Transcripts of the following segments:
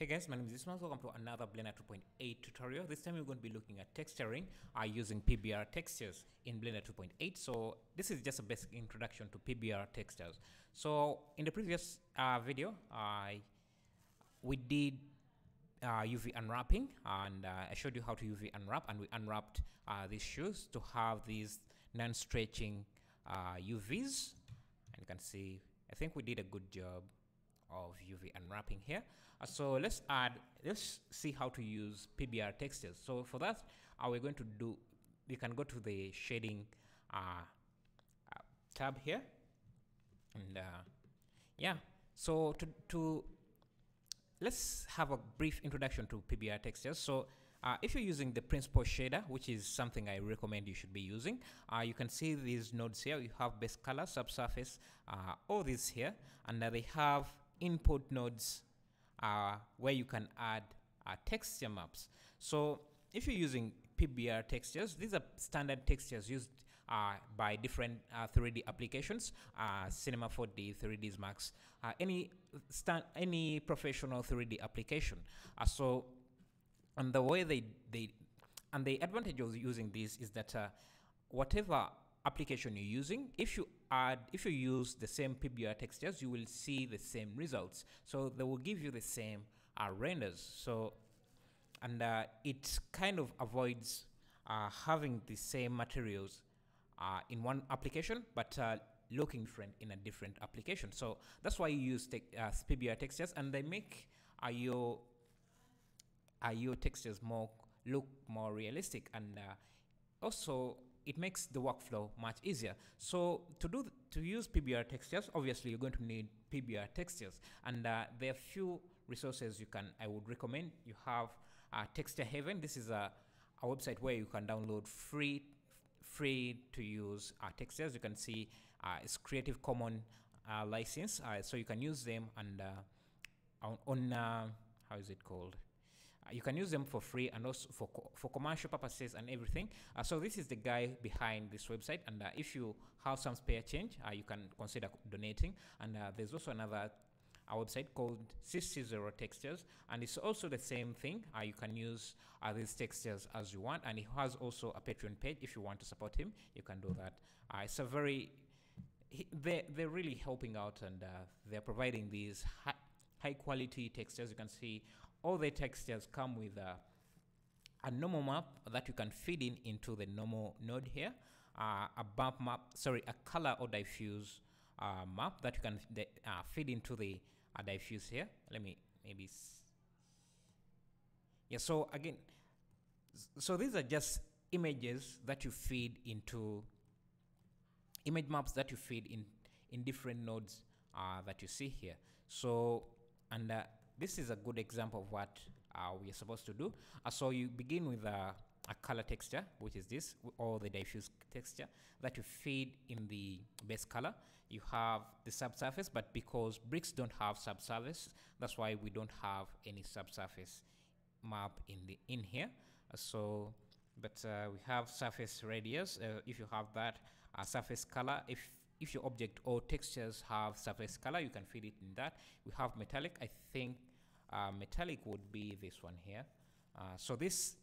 Hey guys, my name is Ismail. Welcome to another Blender 2.8 tutorial. This time we're going to be looking at texturing uh, using PBR textures in Blender 2.8. So this is just a basic introduction to PBR textures. So in the previous uh, video, I we did uh, UV unwrapping and uh, I showed you how to UV unwrap and we unwrapped uh, these shoes to have these non-stretching UVs and you can see I think we did a good job of UV unwrapping here. Uh, so let's add, let's see how to use PBR textures. So for that, uh, we're going to do, we can go to the shading uh, uh tab here. And uh, yeah, so to, to, let's have a brief introduction to PBR textures. So uh, if you're using the principled shader, which is something I recommend you should be using, uh, you can see these nodes here. You have base color, subsurface, uh, all these here, and they have input nodes uh, where you can add uh, texture maps. So if you're using PBR textures, these are standard textures used uh, by different 3D uh, applications, uh, Cinema 4D, 3ds Max, uh, any any professional 3D application. so, and the way they they and the advantage of using this is that whatever application you're using, if you add, if you use the same PBR textures, you will see the same results. So they will give you the same uh, renders. So, and uh, it kind of avoids uh, having the same materials uh, in one application, but uh, looking different in a different application. So that's why you use te uh, PBR textures, and they make your your textures more look more realistic and also it makes the workflow much easier. So to do to use PBR textures, obviously you're going to need PBR textures, and uh, there are few resources you can I would recommend. You have uh, Texture Heaven. This is a, a website where you can download free free to use uh, textures. You can see uh, it's Creative Commons uh, license, uh, so you can use them and on, on how is it called? Uh, you can use them for free and also for, co for commercial purposes and everything. Uh, so this is the guy behind this website. And uh, if you have some spare change, uh, you can consider donating. And uh, there's also another a website called CC0 Textures, and it's also the same thing. Uh, you can use uh, these textures as you want, and he has also a Patreon page. If you want to support him, you can do that. Uh, it's a very he, they they're really helping out, and they're providing these high quality textures. You can see all the textures come with a, a normal map that you can feed in into the normal node here, uh, a bump map, sorry, a color or diffuse uh, map that you can uh, feed into the uh, diffuse here. Let me maybe, yeah, so again, so these are just images that you feed into, image maps that you feed in, in different nodes uh, that you see here. So, and this is a good example of what uh, we are supposed to do. Uh, so you begin with a, a, color texture, which is this, or the diffuse texture that you feed in the base color. You have the subsurface, but because bricks don't have subsurface, that's why we don't have any subsurface map in the in here. Uh, so, but uh, we have surface radius. Uh, if you have that uh, surface color, if if your object or textures have surface color, you can feed it in that. We have metallic. I think uh, metallic would be this one here. Uh, so this,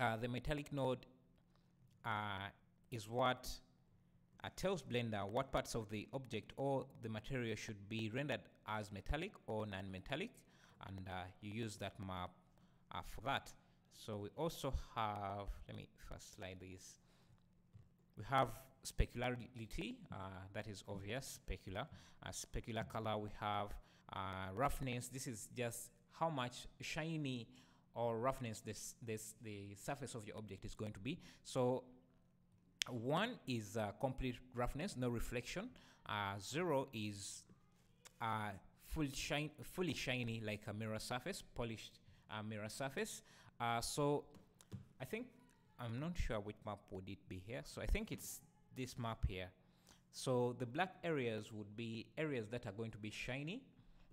uh, the metallic node uh, is what uh, tells Blender what parts of the object or the material should be rendered as metallic or non-metallic, and you use that map for that. So we also have, let me first slide this. We have specularity, uh, that is obvious, specular. Uh, specular color, we have uh, roughness. This is just how much shiny or roughness this, this, the surface of your object is going to be. So one is uh, complete roughness, no reflection. Uh, zero is uh, full shine, fully shiny like a mirror surface, polished mirror surface. so I think I'm not sure which map would it be here. So I think it's this map here. So the black areas would be areas that are going to be shiny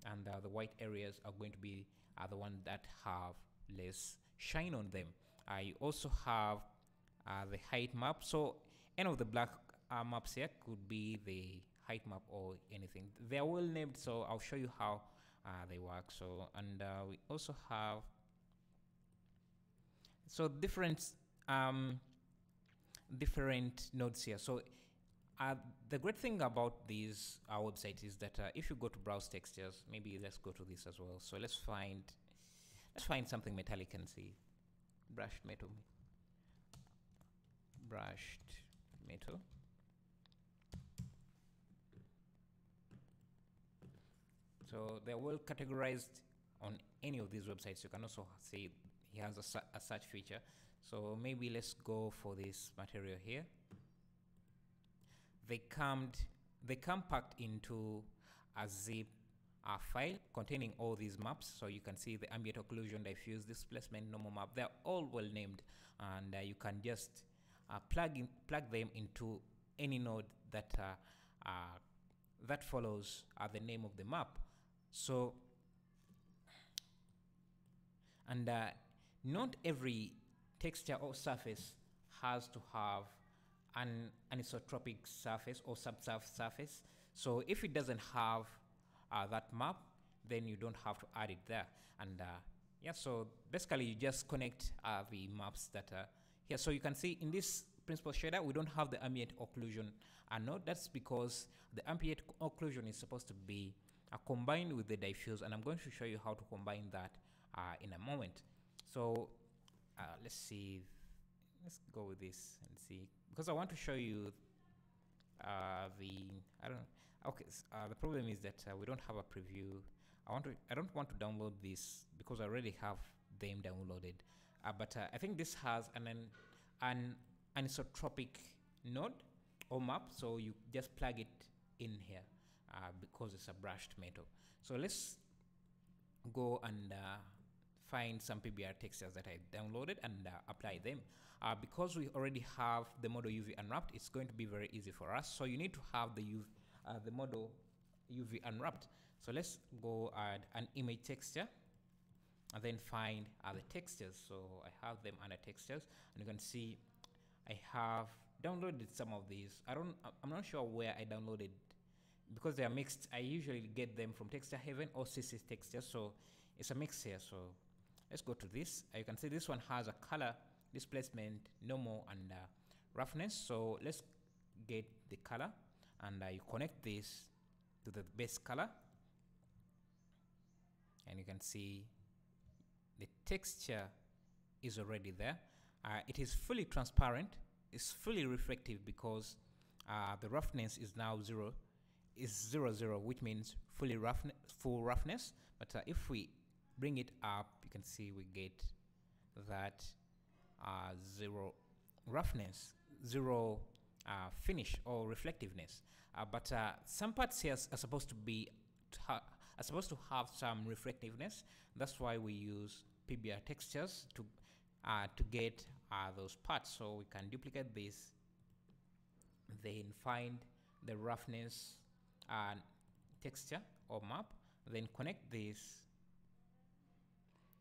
and uh, the white areas are going to be uh, the ones that have less shine on them. I also have uh, the height map. So any of the black uh, maps here could be the height map or anything. They are well named, so I'll show you how uh, they work so and uh, we also have so different um, different nodes here so uh, the great thing about these uh, websites is that uh, if you go to browse textures maybe let's go to this as well. So let's find let's find something metallic and see. Brushed metal. Brushed metal. So they're well categorized on any of these websites. You can also see he has a, a search feature. So maybe let's go for this material here they come they come packed into a zip uh, file containing all these maps. So you can see the ambient occlusion diffuse displacement normal map. They're all well named and uh, you can just uh, plug in plug them into any node that uh, uh, that follows uh, the name of the map. So and not every texture or surface has to have an anisotropic surface or subsurface surface. So if it doesn't have uh, that map, then you don't have to add it there. And uh, yeah, so basically you just connect uh, the maps that are here. So you can see in this principled shader, we don't have the ambient occlusion node. That's because the ambient occlusion is supposed to be uh, combined with the diffuse, and I'm going to show you how to combine that uh, in a moment. So uh, let's see let's go with this and see. Because I want to show you uh, the I don't okay uh, the problem is that uh, we don't have a preview. I want to I don't want to download this because I already have them downloaded. Uh, but uh, I think this has an an anisotropic node or map so you just plug it in here uh, because it's a brushed metal. So let's go and find some PBR textures that I downloaded and uh, apply them. Uh, because we already have the model UV unwrapped, it's going to be very easy for us. So you need to have the UV, uh, the model UV unwrapped. So let's go add an image texture and then find other textures. So I have them under textures and you can see I have downloaded some of these. I don't, I'm not sure where I downloaded because they are mixed. I usually get them from Texture Heaven or CC Texture. So it's a mix here. So let's go to this. Uh, you can see this one has a color displacement normal and uh, roughness. So let's get the color and uh, you connect this to the base color. And you can see the texture is already there. Uh, it is fully transparent. It's fully reflective because uh, the roughness is now zero is zero zero which means fully rough full roughness. But uh, if we bring it up you can see we get that uh, zero roughness zero uh, finish or reflectiveness. Uh, but uh, some parts here are supposed to be are supposed to have some reflectiveness. That's why we use PBR textures to uh, to get uh, those parts. So we can duplicate this then find the roughness texture or map then connect this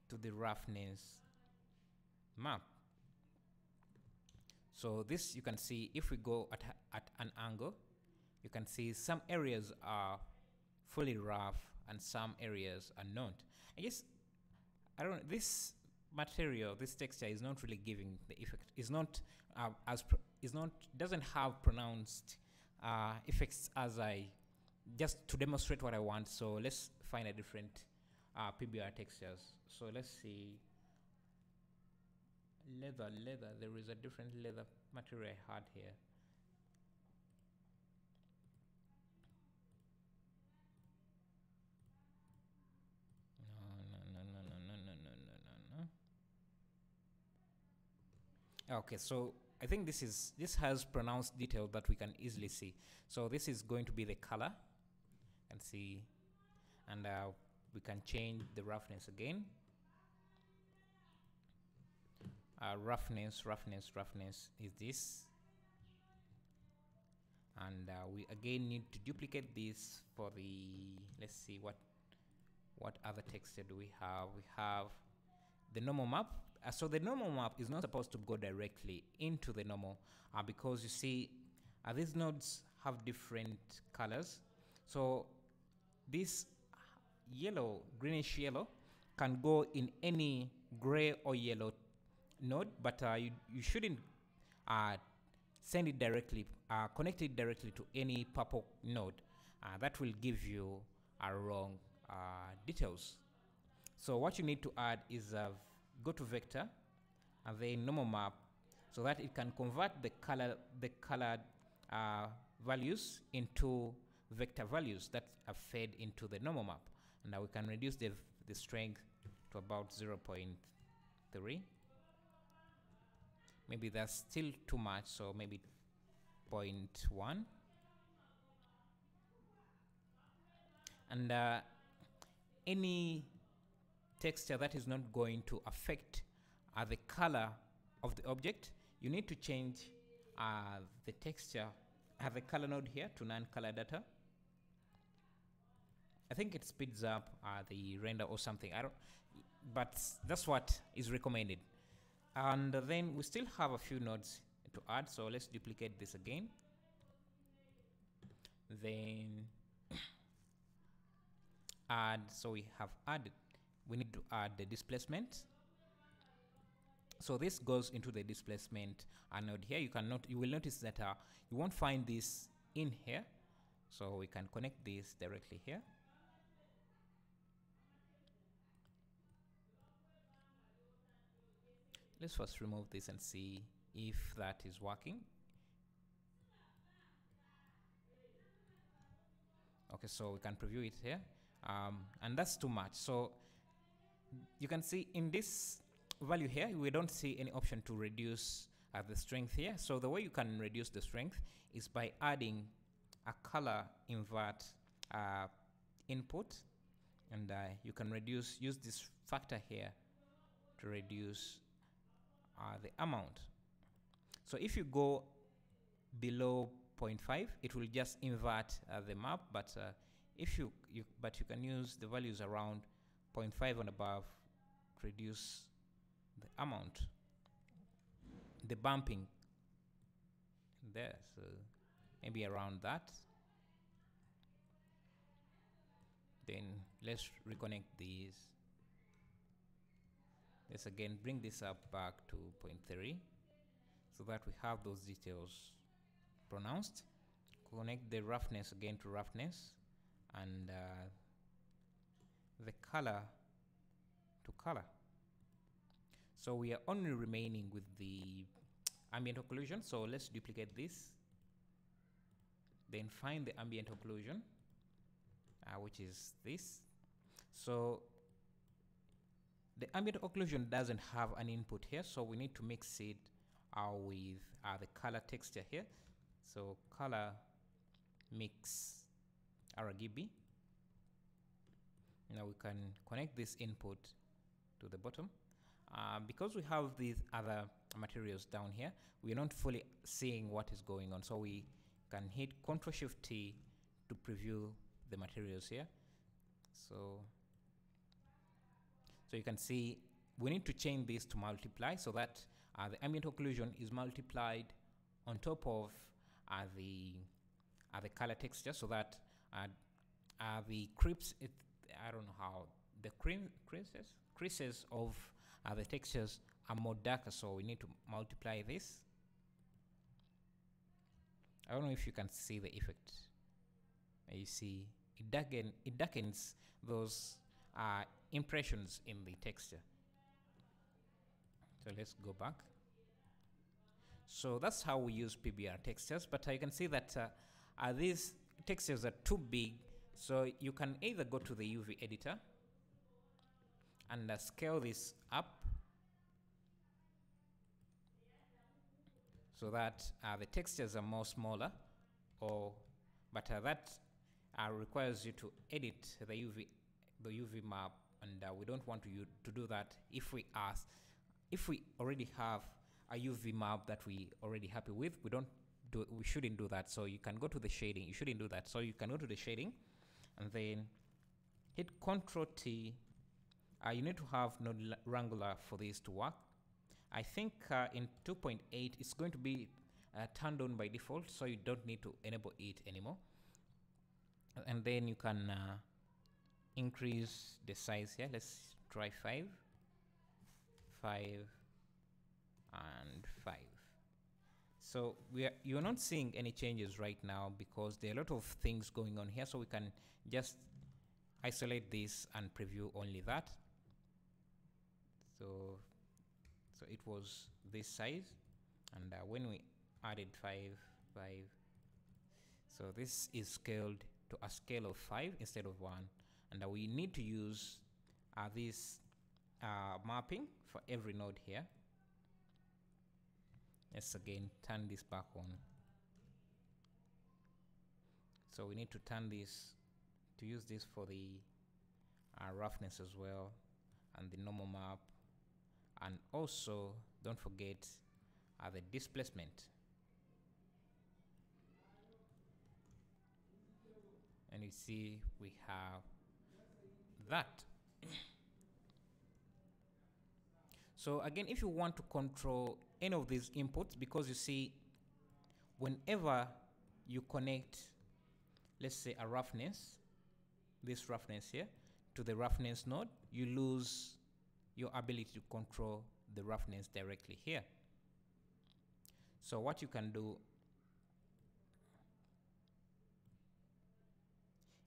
to the roughness map. So this you can see if we go at, at an angle, you can see some areas are fully rough and some areas are not. I guess, I don't know, this material, this texture is not really giving the effect, is not uh, as, is not, doesn't have pronounced uh, effects as I, just to demonstrate what I want. So let's find a different uh, PBR textures. So let's see. Leather, leather. There is a different leather material I had here. No, no, no, no, no, no, no, no, no, no. Okay, so I think this is this has pronounced detail that we can easily see. So this is going to be the color. And see, and uh, we can change the roughness again. Uh, roughness roughness roughness is this. And uh, we again need to duplicate this for the let's see what what other texture do we have. We have the normal map. Uh, so the normal map is not supposed to go directly into the normal uh, because you see uh, these nodes have different colors. So this yellow, greenish yellow, can go in any gray or yellow node, but uh, you, you shouldn't uh, send it directly, uh, connect it directly to any purple node. Uh, that will give you a wrong uh, details. So what you need to add is uh, go to vector and then normal map so that it can convert the color the colored uh, values into vector values that are fed into the normal map and now we can reduce the, the strength to about 0.3 maybe that's still too much so maybe 0.1 and uh, any texture that is not going to affect uh, the color of the object you need to change uh, the texture. Have a color node here to non-color data I think it speeds up uh, the render or something. I don't but that's what is recommended. And then we still have a few nodes to add so let's duplicate this again. Then add so we have added we need to add the displacement. So this goes into the displacement uh, node here. You cannot you will notice that uh, you won't find this in here. So we can connect this directly here let's first remove this and see if that is working. Okay so we can preview it here. Um, and that's too much. So you can see in this value here we don't see any option to reduce uh, the strength here. So the way you can reduce the strength is by adding a color invert uh, input. And uh, you can reduce use this factor here to reduce uh, the amount. So if you go below 0.5 it will just invert uh, the map but uh, if you, you but you can use the values around 0.5 and above to reduce the amount. The bumping there so maybe around that. Then let's reconnect these let's again bring this up back to 0.3 so that we have those details pronounced. Connect the roughness again to roughness and uh, the color to color. So we are only remaining with the ambient occlusion so let's duplicate this then find the ambient occlusion uh, which is this. So the ambient occlusion doesn't have an input here so we need to mix it uh, with uh, the color texture here. So color mix RGB now we can connect this input to the bottom. Uh, because we have these other materials down here we're not fully seeing what is going on. So we can hit Ctrl Shift T to preview the materials here. So so you can see we need to change this to multiply so that uh, the ambient occlusion is multiplied on top of uh, the uh, the color texture so that uh, uh, the creeps it, I don't know how the creases creases of uh, the textures are more darker. So we need to multiply this. I don't know if you can see the effect you see it darken it darkens those impressions in the texture. So let's go back. So that's how we use PBR textures but you can see that uh, these textures are too big so you can either go to the UV editor and uh, scale this up. So that uh, the textures are more smaller or but uh, that uh, requires you to edit the UV the UV map and uh, we don't want to, you to do that. If we ask if we already have a UV map that we already happy with we don't do we shouldn't do that. So you can go to the shading. You shouldn't do that. So you can go to the shading and then hit Ctrl T. Uh, you need to have node wrangler for this to work. I think uh, in 2.8 it's going to be uh, turned on by default so you don't need to enable it anymore. And then you can uh, increase the size here. Let's try 5 5 and 5 so we are you're not seeing any changes right now because there are a lot of things going on here. So we can just isolate this and preview only that. So so it was this size. And uh, when we added 5 5 so this is scaled to a scale of 5 instead of 1 and we need to use uh, this uh, mapping for every node here. Let's again turn this back on. So we need to turn this to use this for the uh, roughness as well and the normal map. And also don't forget uh, the displacement. And you see we have that. So again if you want to control any of these inputs because you see whenever you connect let's say a roughness this roughness here to the roughness node you lose your ability to control the roughness directly here. So what you can do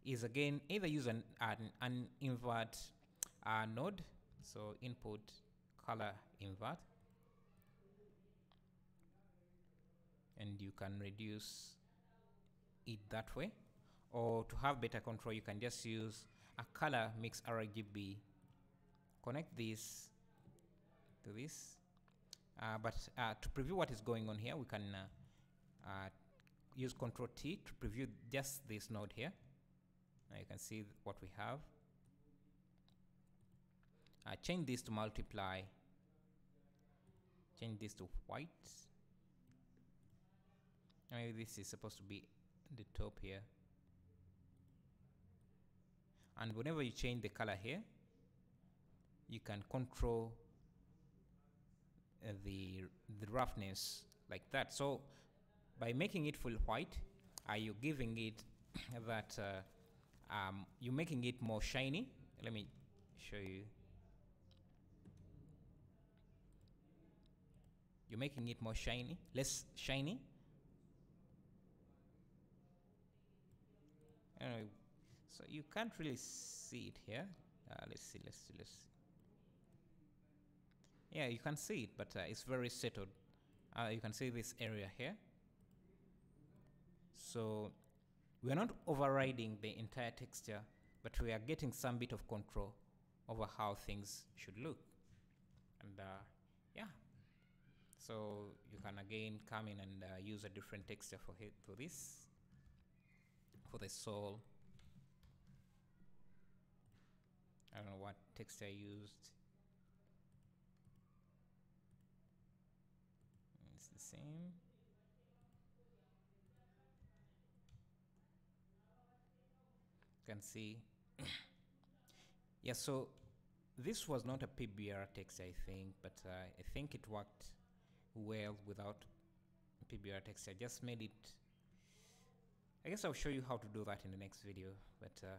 is again either use an, an, an invert uh, node so input color invert and you can reduce it that way. Or to have better control you can just use a color mix RGB connect this to this. Uh, but uh, to preview what is going on here we can uh, uh use control T to preview just this node here now you can see what we have. I change this to multiply. Change this to white. Maybe this is supposed to be the top here. And whenever you change the color here you can control uh, the the roughness like that. So by making it full white are you giving it that uh, um, you're making it more shiny. Let me show you. You're making it more shiny less shiny. Anyway so you can't really see it here. Uh, let's see let's see let's see. Yeah you can see it but uh, it's very settled. Uh, you can see this area here. So we are not overriding the entire texture but we are getting some bit of control over how things should look. And uh, yeah. So you can again come in and uh, use a different texture for, for this for the sole I don't know what texture I used. It's the same can see. Yeah so this was not a PBR text I think but uh, I think it worked well without PBR text. I just made it I guess I'll show you how to do that in the next video but uh,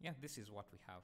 yeah this is what we have